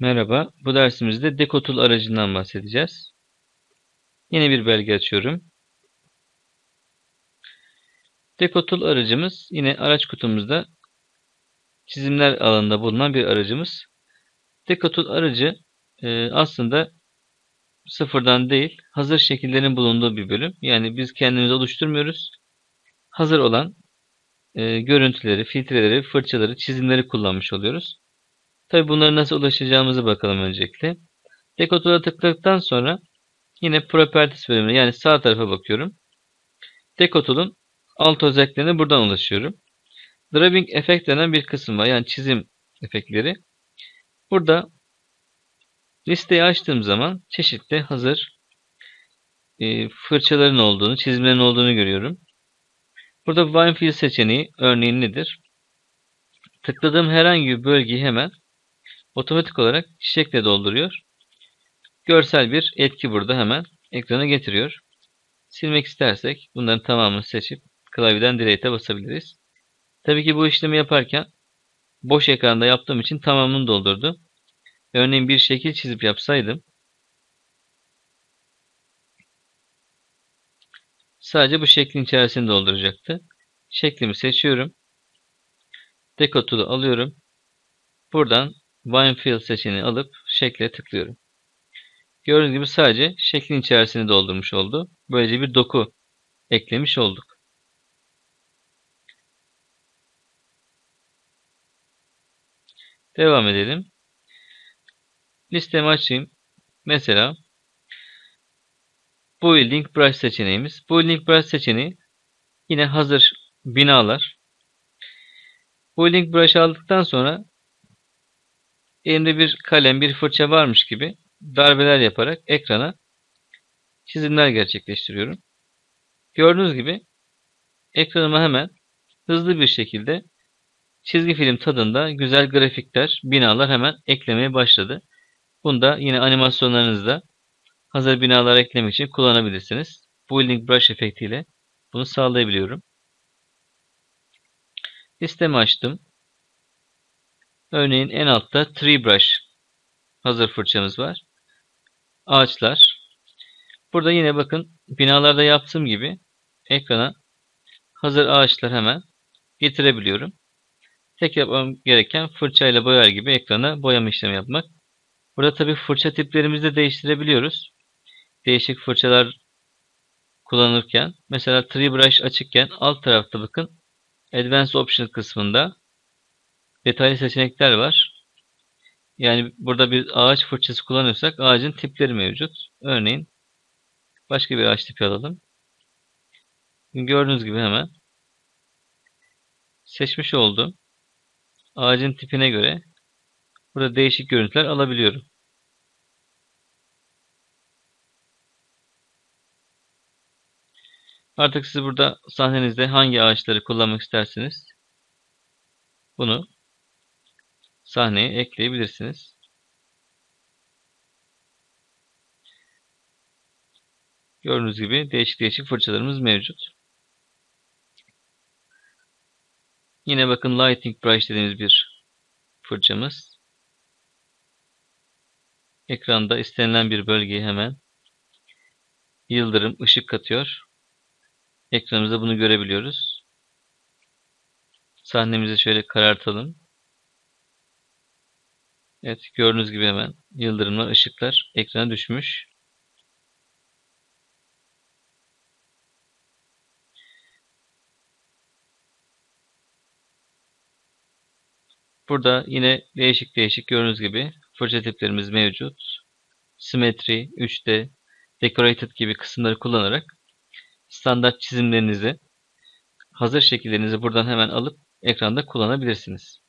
Merhaba, bu dersimizde Dekotul aracından bahsedeceğiz. Yeni bir belge açıyorum. Dekotul aracımız yine araç kutumuzda çizimler alanında bulunan bir aracımız. Dekotul aracı e, aslında sıfırdan değil, hazır şekillerin bulunduğu bir bölüm. Yani biz kendimizi oluşturmuyoruz. Hazır olan e, görüntüleri, filtreleri, fırçaları, çizimleri kullanmış oluyoruz. Tabi bunlara nasıl ulaşacağımızı bakalım öncelikle. Dekotola tıkladıktan sonra yine Properties bölümüne yani sağ tarafa bakıyorum. Dekotol'un alt özelliklerine buradan ulaşıyorum. Drawing Effect denen bir kısım var. Yani çizim efektleri. Burada listeyi açtığım zaman çeşitli hazır e, fırçaların olduğunu, çizimlerin olduğunu görüyorum. Burada Wine Fill seçeneği örneğin nedir? Tıkladığım herhangi bir bölgeyi hemen otomatik olarak çiçekle dolduruyor. Görsel bir etki burada hemen ekrana getiriyor. Silmek istersek bunların tamamını seçip klavyeden delete'e basabiliriz. Tabii ki bu işlemi yaparken boş ekranda yaptığım için tamamını doldurdu. Örneğin bir şekil çizip yapsaydım sadece bu şeklin içerisini dolduracaktı. Şeklimi seçiyorum. Deco tool'u alıyorum. Buradan Wine Fill seçeneğini alıp şekle tıklıyorum. Gördüğünüz gibi sadece şeklin içerisini doldurmuş oldu. Böylece bir doku eklemiş olduk. Devam edelim. Listemi açayım. Mesela Building Brush seçeneğimiz. Building Brush seçeneği yine hazır binalar. Building Brush aldıktan sonra elimde bir kalem, bir fırça varmış gibi darbeler yaparak ekrana çizimler gerçekleştiriyorum. Gördüğünüz gibi ekranıma hemen hızlı bir şekilde çizgi film tadında güzel grafikler, binalar hemen eklemeye başladı. Bunu da yine animasyonlarınızda hazır binalar eklemek için kullanabilirsiniz. Building Brush efektiyle bunu sağlayabiliyorum. Listemi açtım. Örneğin en altta Tree Brush hazır fırçamız var. Ağaçlar. Burada yine bakın binalarda yaptığım gibi ekrana hazır ağaçlar hemen getirebiliyorum. Tek yapmam gereken fırçayla boyar gibi ekrana boyama işlemi yapmak. Burada tabi fırça tiplerimizi de değiştirebiliyoruz. Değişik fırçalar kullanırken mesela Tree Brush açıkken alt tarafta bakın Advanced Option kısmında detaylı seçenekler var. Yani burada bir ağaç fırçası kullanıyorsak ağacın tipleri mevcut. Örneğin başka bir ağaç tipi alalım. Gördüğünüz gibi hemen seçmiş olduğum ağacın tipine göre burada değişik görüntüler alabiliyorum. Artık siz burada sahnenizde hangi ağaçları kullanmak isterseniz bunu sahneye ekleyebilirsiniz. Gördüğünüz gibi değişik değişik fırçalarımız mevcut. Yine bakın Lighting Brush dediğimiz bir fırçamız. Ekranda istenilen bir bölgeyi hemen yıldırım, ışık katıyor. Ekranımızda bunu görebiliyoruz. Sahnemizi şöyle karartalım. Evet gördüğünüz gibi hemen yıldırımlar, ışıklar ekrana düşmüş. Burada yine değişik değişik gördüğünüz gibi fırça tiplerimiz mevcut. Simetri, 3D, Decorated gibi kısımları kullanarak standart çizimlerinizi, hazır şekillerinizi buradan hemen alıp ekranda kullanabilirsiniz.